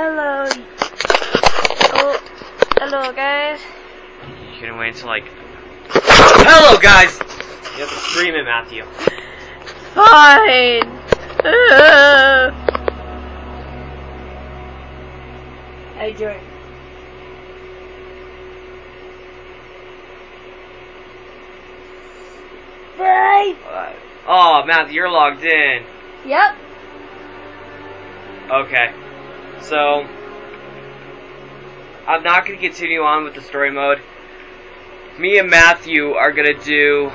Hello. Oh, hello guys. You can wait until like. Hello, guys. You have to scream it, Matthew. Fine. Uh. Hey, drink. Bye. Uh, oh, Matthew, you're logged in. Yep. Okay. So, I'm not going to continue on with the story mode. Me and Matthew are going to do.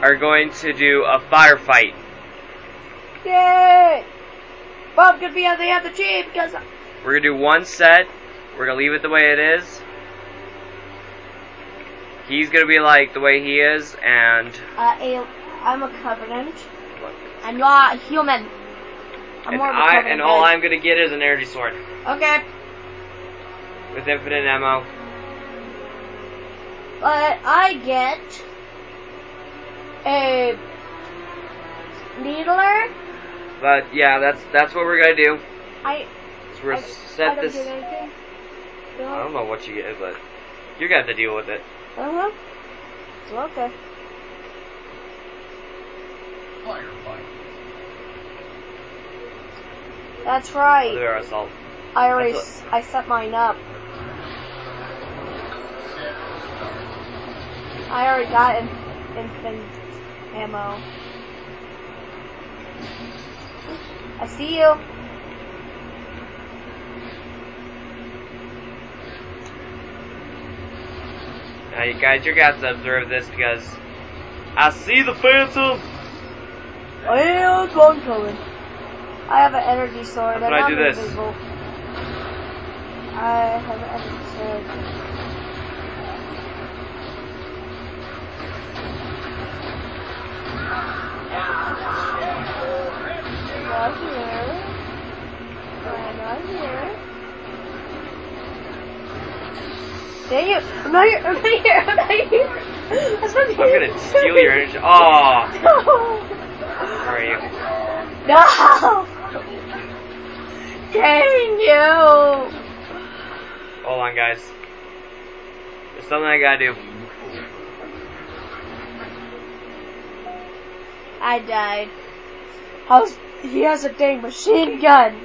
Are going to do a firefight. Yay! Bob could be on the other team because We're going to do one set. We're going to leave it the way it is. He's going to be like the way he is, and. uh, I'm a covenant, I'm not a human. I'm And, more of a I, and all guy. I'm going to get is an energy sword Okay, with infinite ammo. but I get a needler. But yeah, that's that's what we're gonna do. I So we're I, set I don't this. get anything. I don't know what you get, but you're gonna have to deal with it. Uh huh. It's okay. That's I'll right. do assault. I already s- I set mine up. I already got in, infant ammo. I see you. Now, you guys, you're gonna have to observe this because I see the phantom. I am going coming. I have an energy sword. That's when I I'm do this. invisible. I have an energy sword. Not here. I'm not here. Dang it! I'm not here! I'm not here! I'm not here! That's what I'm gonna steal your energy. Oh, No! where are you? No! Dang you! Hold on, guys. There's something I gotta do. I died. How's he has a dang machine gun?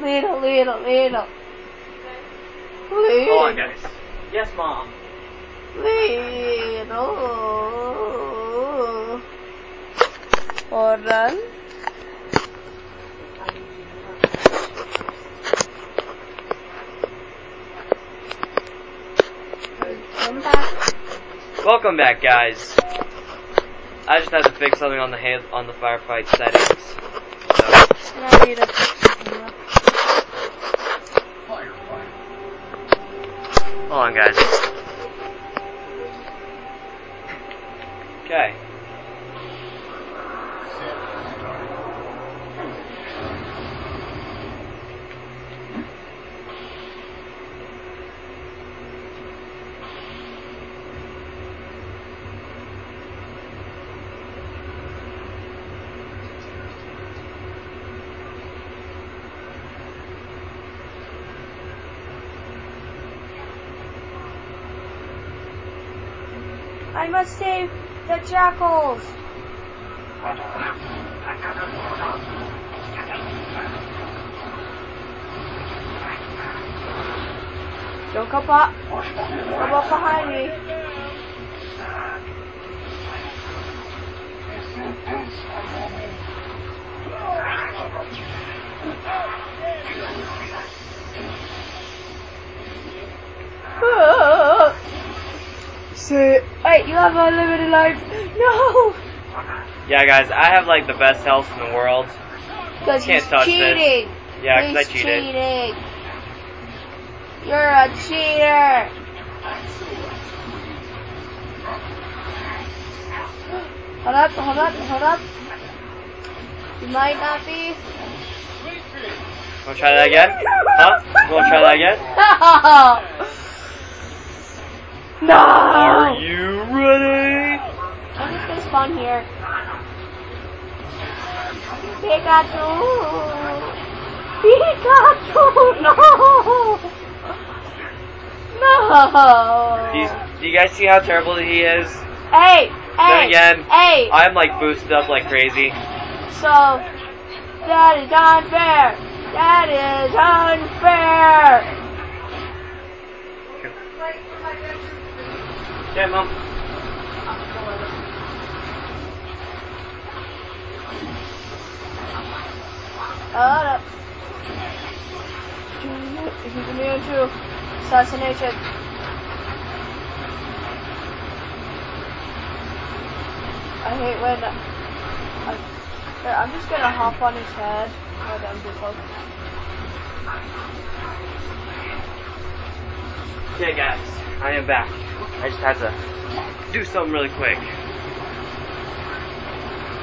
Little, little, little. Please. Hold on, Little, guys. Yes, mom. little. Hold on. Come back. Welcome back, guys. I just had to fix something on the hand, on the firefight settings. So, I need a hold on, guys. Okay. I must save the jackals. Don't come up. Come up behind me. Say, wait, you have unlimited life. No! Yeah, guys, I have like the best health in the world. Because Can't he's touch this. cheating. Yeah, 'cause I He's cheated. cheating. You're a cheater. Hold up, hold up, hold up. You might not be. Wanna try that again? Huh? You wanna try that again? No! No! Are you ready? I'm just gonna spawn here. Pikachu! Pikachu! No! No! He's, do you guys see how terrible he is? Hey! Then Hey! again, Hey! I'm like boosted up like crazy. So, that is unfair! That is unfair! Okay, mom. Uh, Up. He's immune to assassination. I hate when uh, I, here, I'm just gonna hop on his head. On, just hold. Okay, guys, I am back. I just had to do something really quick.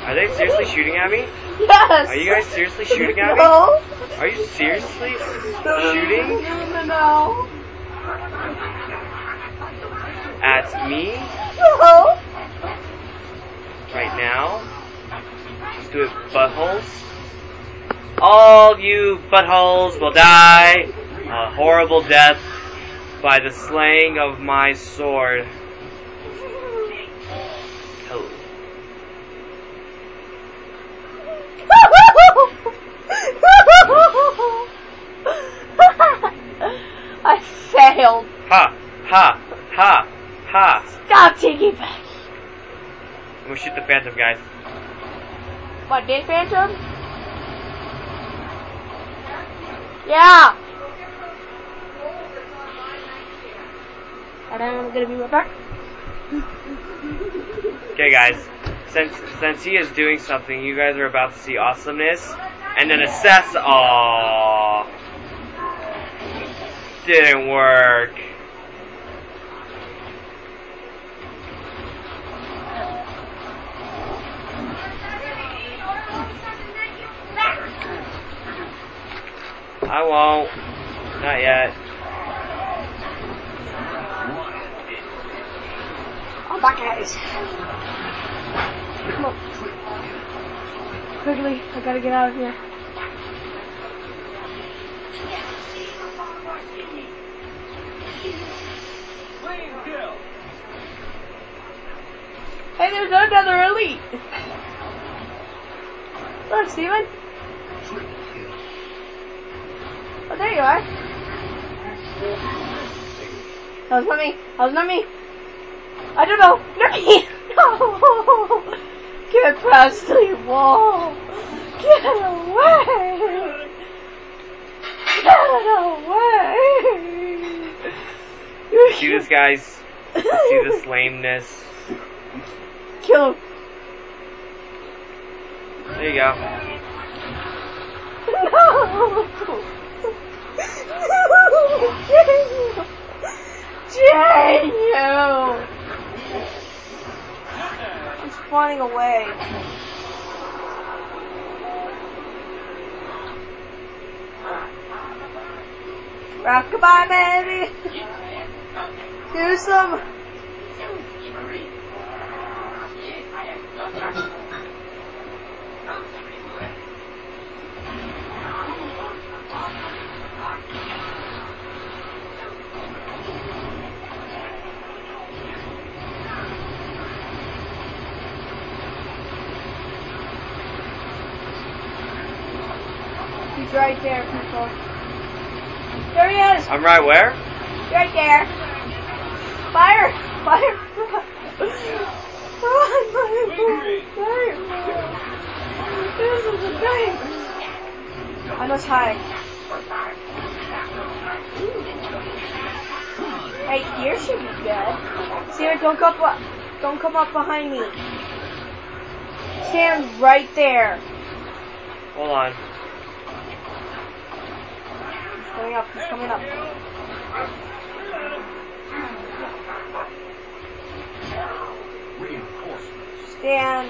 Are they seriously shooting at me? Yes! Are you guys seriously shooting at me? No! Are you seriously No, shooting No, no, no. at me No! right now? Just do it, buttholes. All you buttholes will die a horrible death by the slaying of my sword. Oh. I failed. Ha! Ha! Ha! Stop taking back. I'm gonna shoot the phantom, guys. What, Dave Phantom? Yeah. And I'm gonna be right back. Okay, guys. Since since he is doing something, you guys are about to see awesomeness, and then assess. Aww, didn't work. I won't. Not yet. I'm back, at guys. Come on. Quickly, I gotta get out of here. Hey, there's another elite. Look, Steven. Oh, there you are. That was not me. That was not me. I don't know. Not me. No. Get past the wall. Get away. Get away. See this, guys? See this lameness? Kill him. There you go. No. No. Daniel. I'm spawning away. Rockabye, baby. Do some. He's right there, people. There he is. I'm right where? Right there. Fire! Fire! Run. This is a game. I must hide. Hey, here should be good. Sarah, don't come up. Don't come up behind me. Stand right there. Hold on. He's coming up. He's coming up. Stand.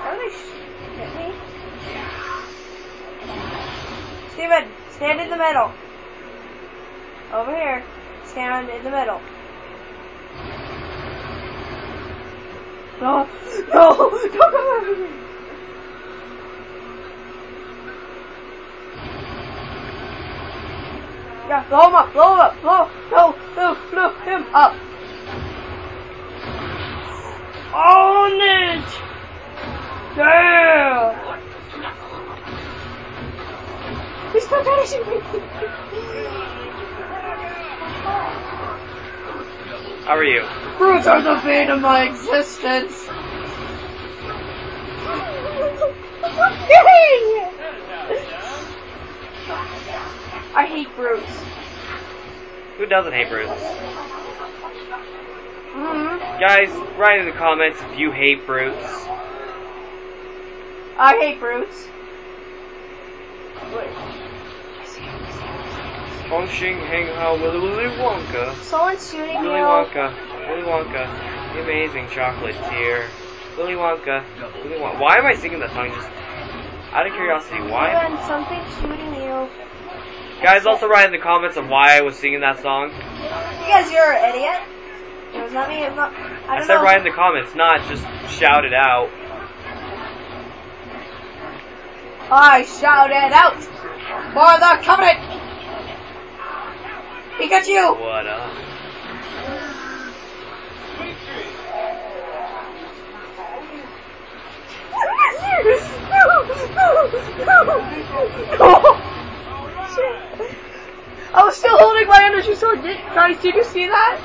Are they hit me? Steven, stand in the middle. Over here. Stand in the middle. No, no, don't come after me. Yeah, blow him up, blow him up, blow, blow, blow, blow him up. Own it! Damn! He's still punishing me! How are you? Fruits are the bane of my existence! I hate Brutes. Who doesn't hate Brutes? hmm Guys, write in the comments if you hate Brutes. I hate Brutes. Feng Xing Hang Hao Willy Willy Wonka. Someone's shooting Willy you. Wonka. Willy Wonka. The amazing chocolate's here. Willy Wonka. Willy Wonka. Why am I singing that song? Just out of curiosity, why? And something's shooting you. Guys, also write in the comments of why I was singing that song. Because you're an idiot. It was not me. Not. I said know. write in the comments, not just shout it out. I shouted out for the covenant. Pikachu. What up? I was still holding my energy sword. Did, guys, did you see that?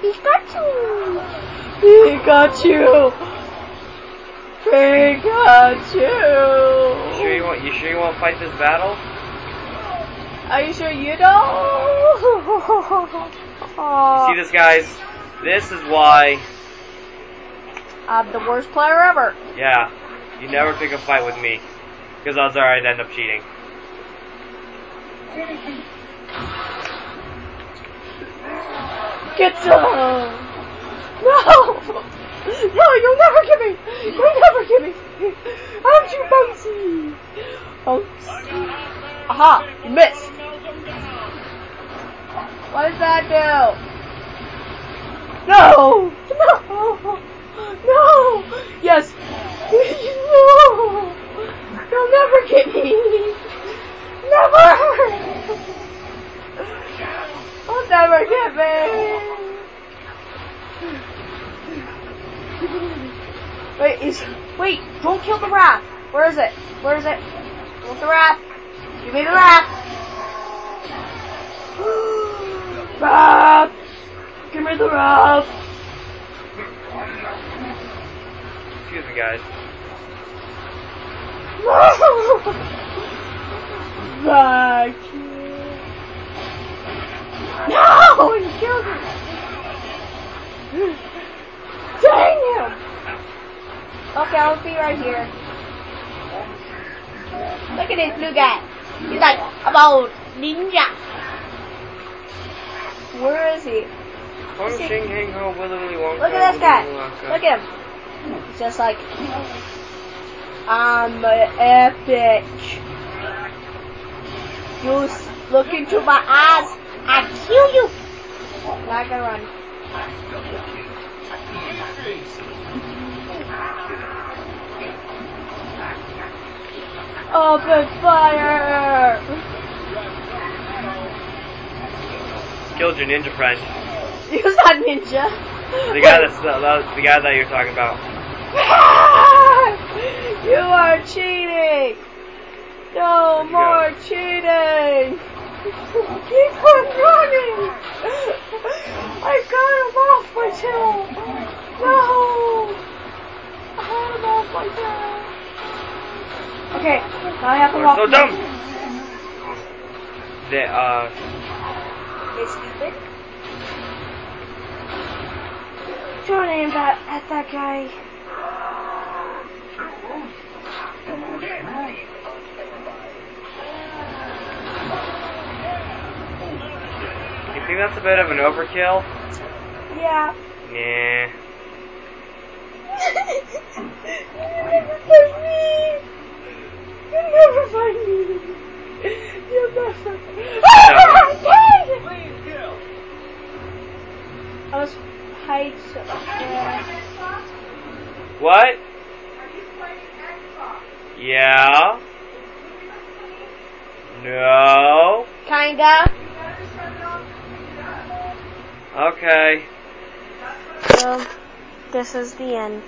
Pikachu! Pikachu! Pikachu! You He got you. I'm sure you want? You sure you want to fight this battle? Are you sure you don't? See this, guys? This is why. I'm the worst player ever. Yeah, you never pick a fight with me, because odds are I'd end up cheating. Get some! No! No, you'll never get me! You'll never get me! Aren't you bouncy? Bouncy. Aha! You missed! What does that do? No! No! No! Yes! No! You'll never get me! Never! I'll never get me! Wait, is wait, don't kill the rat. Where is it? Where is it? Want the rat? Give me the rat. rat! Give me the rat. Excuse me, guys. Thank you. No, he killed me. Dang him! Okay, I'll be right here. Look at this blue guy. He's like about ninja. Where is he? Feng Xing Hang Ho Willy Willy Look at this guy. Look at him. Just like I'm epic. You look into my eyes, I kill you. Now I gotta run. Open fire! Killed your ninja friend. Use that ninja. The guy that's the, the guy that you're talking about. You are cheating! No more cheating! Keep on running! I got him off my tail! No! I had him off my tail! Okay, now I have to walk. so dumb. The uh, They stupid. An aim at, at that guy. You think that's a bit of an overkill? Yeah. Nah. you never find me. You never find me. You never. I was paid so, yeah. What? Yeah. No. Kinda. Okay. So, this is the end.